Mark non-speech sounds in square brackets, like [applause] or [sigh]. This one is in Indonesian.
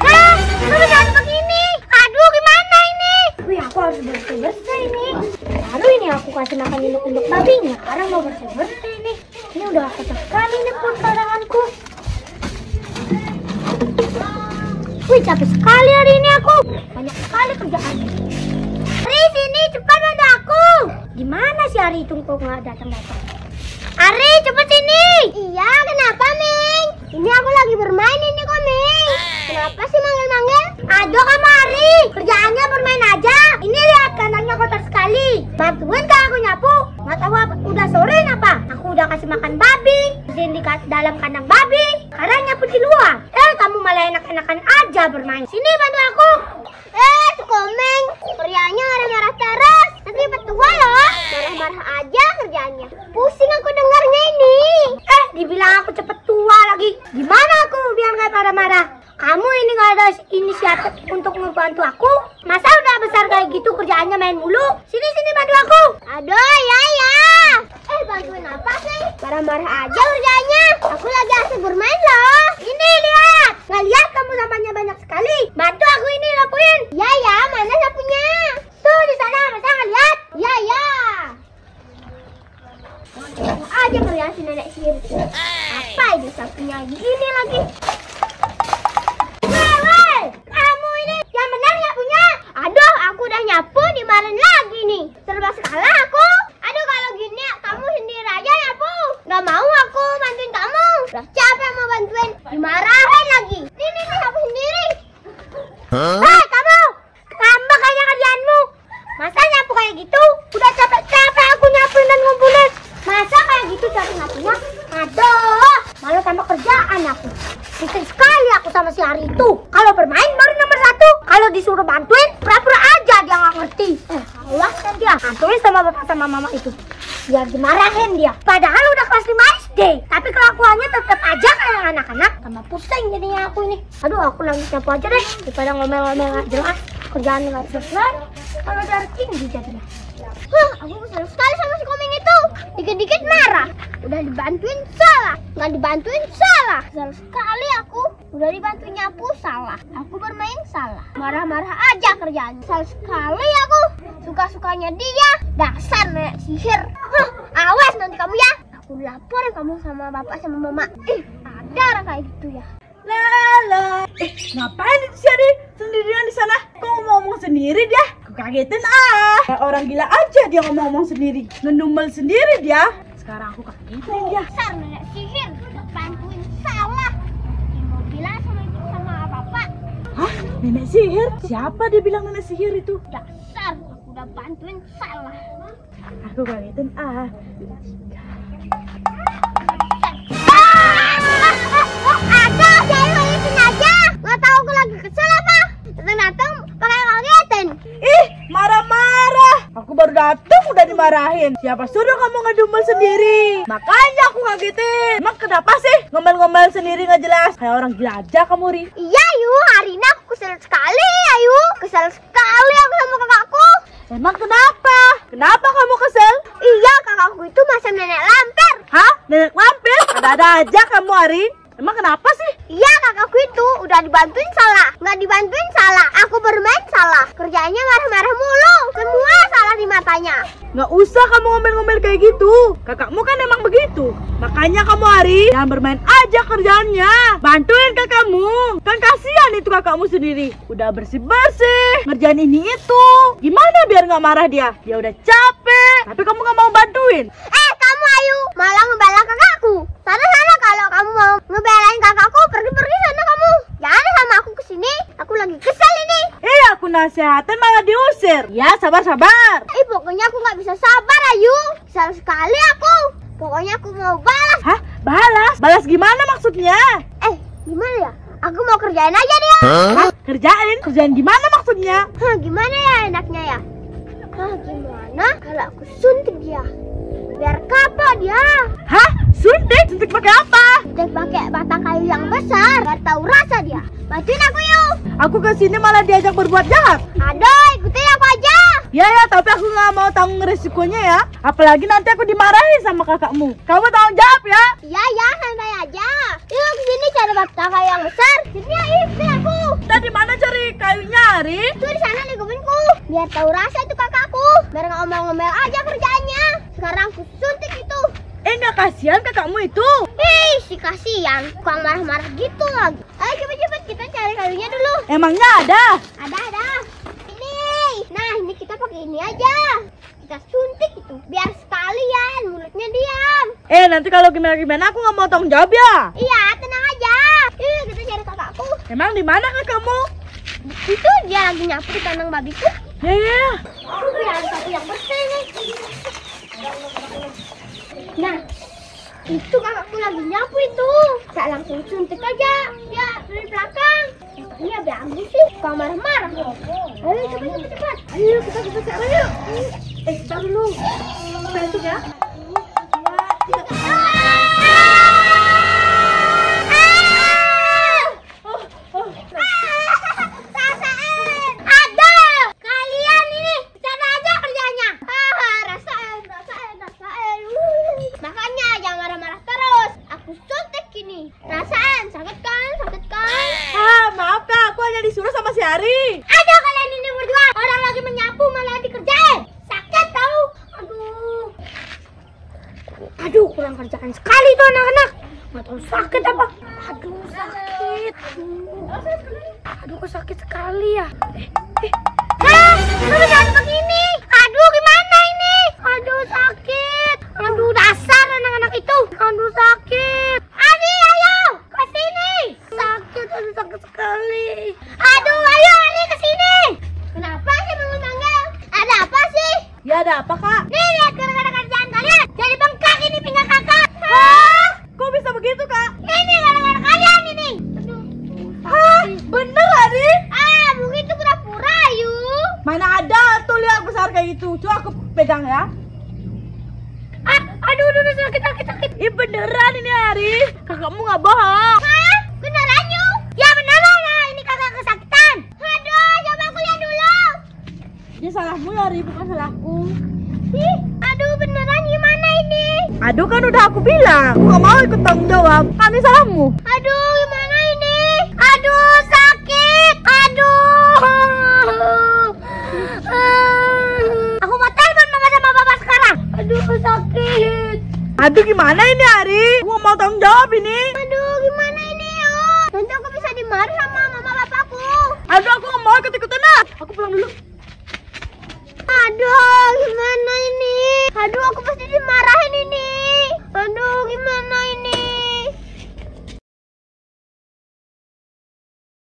Hah? Jangan begini. Aduh, gimana ini? Wih, aku harus bersih-bersih ini. Lalu ini aku kasih makan induk-induk babinya. Sekarang mau bersih-bersih ini. Ini udah kotor sekali nih pun karanganku. Wih, capek sekali hari ini aku. Banyak sekali kerjaan. Ari, sini cepat bantu aku. Gimana si Ari itu kok nggak datang-datang? Ari, cepat sini. Iya, kenapa, Ming? Ini aku lagi bermain ini kok, Ming. Kenapa sih Aduh, kamu Ari. Kerjaannya bermain aja. Ini lihat kandangnya kotor sekali. Bantuin kak aku nyapu. Nggak tahu apa, udah sore apa? Aku udah kasih makan babi. Bersihin di dalam kandang babi. Sekarang nyapu di luar. Eh, kamu malah enak-enakan aja bermain. Sini bantu aku. Eh, Sukomeng. Prianya marah-marah terus. Nanti petua loh. Marah-marah aja kerjaannya. Pusing aku dengarnya ini. Eh, dibilang aku cepet tua lagi. Gimana aku biar nggak marah-marah? Kamu ini nggak ada inisiatif untuk membantu aku? Masa udah besar kayak gitu kerjaannya main mulu? Sini sini bantu aku. Aduh ya ya. Eh bantuin apa sih? Marah-marah aja kerjaannya. Aku lagi asik bermain loh. Ini lihat. Nggak lihat kamu sampahnya banyak sekali. Bantu aku ini lapuin. Ya ya mana sapunya? Tuh di sana masa nggak lihat? Ya ya. Aja kerjaan si nenek sihir. Apa ini sapunya gini lagi? Woi, kamu ini yang benar nyapunya. Aduh, aku udah nyapu dimarahin lagi nih. Serba salah aku. Aduh, kalau gini kamu sendiri aja nyapu. Gak mau aku bantuin kamu. Udah capek mau bantuin. Dimarahin lagi. Ini nih nyapu sendiri. Hei, kamu. Ngambek aja kerjaanmu. Masa nyapu kayak gitu? Udah capek-capek aku nyapuin dan ngumpulin. Masa kayak gitu cara nyapunya? Aduh, malah tambah kerjaan aku. Pusing si Ari itu. Kalau bermain baru nomor satu. Kalau disuruh bantuin, pura-pura aja dia nggak ngerti. Eh, awas kan dia. Bantuin sama bapak sama mama itu. Biar dimarahin dia. Padahal udah kelas 5 SD. Tapi kelakuannya tetap aja kayak anak-anak. Tambah pusing jadinya aku ini. Aduh, aku lanjut nyapu aja deh. Daripada ngomel-ngomel jelas. Kerjaan nggak selesai. Kalau dari tinggi jadinya. Hah, aku kesal sekali sama si komeng itu. Dikit-dikit marah. Udah dibantuin salah. Nggak dibantuin salah. Kesal sekali aku. Udah dibantuin nyapu salah. Aku bermain salah. Marah-marah aja kerjaan. Kesal sekali aku. Suka-sukanya dia. Dasar nenek sihir. Hah, awas nanti kamu ya. Aku laporin kamu sama bapak sama mama. Ih, ada orang kayak gitu ya. Lala. Eh, ngapain itu si Adi sendirian di sana? Kok ngomong sendiri dia? Aku kagetin ah. Kayak orang gila aja dia ngomong-ngomong sendiri. Ngedumel sendiri dia. Sekarang aku kagetin dia. Dasar nenek sihir. Bantuin salah. Mau bilang sama ibu sama bapak. Hah? Nenek sihir? Siapa dia bilang nenek sihir itu? Dasar, aku udah bantuin salah. Aku kagetin ah. Dimarahin. Siapa suruh kamu ngedumel sendiri? Makanya aku kagetin. Emang kenapa sih ngomel-ngomel sendiri nggak jelas? Kayak orang gila aja kamu, Ri. Iya, Yu. Hari ini aku kesel sekali, Ayu. Kesel sekali aku sama kakakku. Emang kenapa? Kenapa kamu kesel? Iya, kakakku itu masih nenek lamper. Hah? Nenek lampir? Ada-ada aja kamu, Ari. Emang kenapa sih? Iya, kakakku itu udah dibantuin salah. Nggak dibantuin salah. Aku bermain salah. Kerjanya marah-marah mulu. Semua salah di matanya. Nggak usah kamu ngomel-ngomel kayak gitu. Kakakmu kan emang begitu. Makanya kamu, Ari, jangan bermain aja kerjaannya. Bantuin kakakmu. Kan kasihan itu kakakmu sendiri. Udah bersih-bersih. Ngerjain ini itu. Gimana biar nggak marah dia? Dia udah capek. Tapi kamu nggak mau bantuin. Eh, kamu Ayu malah ngebela kakakku. Sana-sana kalau kamu mau ngebelain kakakku, pergi-pergi sana kamu. Jangan sama aku ke sini. Aku lagi kesel ini. Eh, aku nasehatin malah diusir. Ya, sabar-sabar. Pokoknya aku nggak bisa sabar, Ayu. Kesel sekali aku. Pokoknya aku mau balas. Hah? Balas? Balas gimana maksudnya? Eh, gimana ya? Aku mau kerjain aja dia. Hah? Kerjain? Kerjain gimana maksudnya? Hah, gimana ya enaknya ya? Hah, gimana kalau aku suntik dia? Biar kapok dia. Hah? Suntik? Suntik pakai apa? Suntik pakai batang kayu yang besar. Gak tahu rasa dia. Bantuin aku yuk. Aku ke sini malah diajak berbuat jahat. Aduh. Ya ya, tapi aku nggak mau tanggung resikonya ya. Apalagi nanti aku dimarahin sama kakakmu. Kamu tanggung jawab ya. Iya ya, santai aja. Yuk sini cari bataka yang besar. Sini ya, ini aku. Tadi mana cari kayunya, Ari? Tuh di sana nih gubinku. Biar tahu rasa itu kakakku. Biar nggak omel-omel aja kerjaannya. Sekarang aku suntik itu. Eh, nggak kasihan kakakmu itu. Hei, si kasihan. Kok marah-marah gitu lagi. Ayo cepet-cepet kita cari kayunya dulu. Emangnya ada? Ada, ada. Ini. Nah, ini kita pakai ini aja. Kita suntik itu. Biar sekalian mulutnya diam. Eh, nanti kalau gimana-gimana aku nggak mau tanggung jawab ya. Iya, tenang aja. Yuk, kita cari kakakku. Emang di mana kakakmu? Itu dia lagi nyapu di kandang babiku. Ya, ya. Aku biar satu yang bersih nih. Nah, itu kakakku lagi nyapu itu. Saya langsung suntik aja. Ya, dari belakang. Iya, bagus sih. Kau marah-marah. Ayo, cepat, cepat, cepat. Ayo, kita kita cari yuk. Eh, kita dulu. Bantu ya. Ada! Disuruh sama si Ari. Ada kalian ini berdua. Orang lagi menyapu malah dikerjain. Sakit tahu? Aduh. Aduh, kurang kerjaan sekali tuh anak-anak. Nggak sakit apa. Aduh, sakit. Aduh, kok sakit sekali ya. Eh, eh. Hah? Begini? Aduh, gimana ini? Aduh, sakit. Aduh, dasar anak-anak itu. Aduh, sakit. Adi, ayo. Ke sini. Sakit, aduh, sakit sekali. Aduh, Kenapa sih bangun tanggal? Ada apa sih? Ya ada apa kak? Nih, lihat gara-gara kerjaan kalian. Jadi bengkak ini pinggang kakak. Hah? Kok bisa begitu kak? Ini gara-gara kalian ini. Aduh. Hah, bener Ari? Ah, mungkin itu pura-pura, yuk. Mana ada tuh lihat besar kayak gitu. Coba aku pegang ya. Ah, aduh, aduh, aduh, sakit, sakit, sakit. Ih beneran ini Ari. Kakakmu nggak bohong. Hah? salahmu lari bukan salahku. Ih, aduh beneran gimana ini? Aduh kan udah aku bilang, aku gak mau ikut tanggung jawab. kami salahmu. Aduh, gimana ini? Aduh, sakit. Aduh. [laughs] aku mau telepon mama sama papa sekarang. Aduh, sakit. Aduh, gimana ini Ari? Aku gak mau tanggung jawab ini. Aduh, gimana ini? Oh. Nanti aku bisa dimarah sama mama papaku. Aduh, aku gak mau ikut-ikutan lah Aku pulang dulu. Aduh, aku